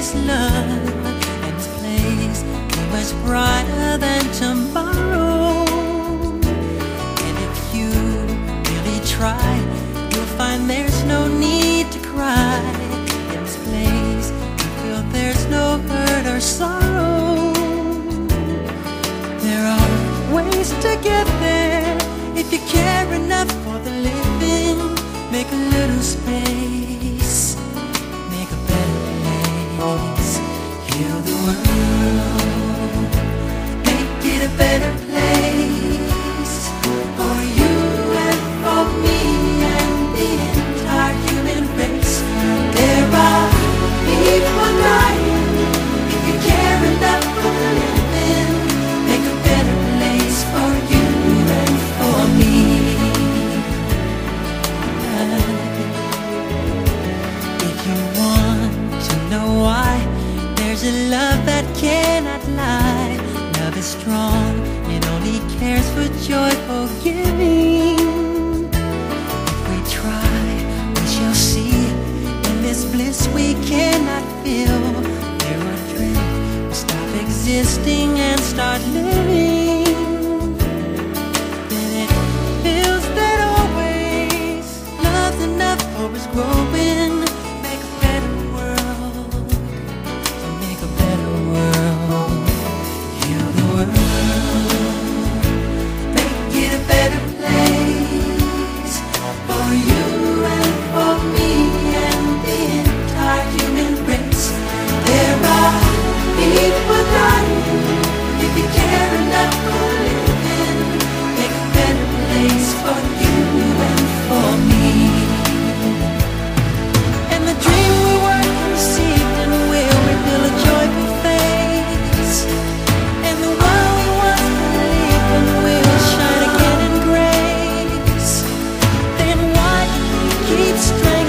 is love, and this place be much brighter than tomorrow. And if you really try, you'll find there's no need to cry. In this place, you feel there's no hurt or sorrow. There are ways to get. know why. There's a love that cannot lie. Love is strong, it only cares for joyful giving. Keep strength.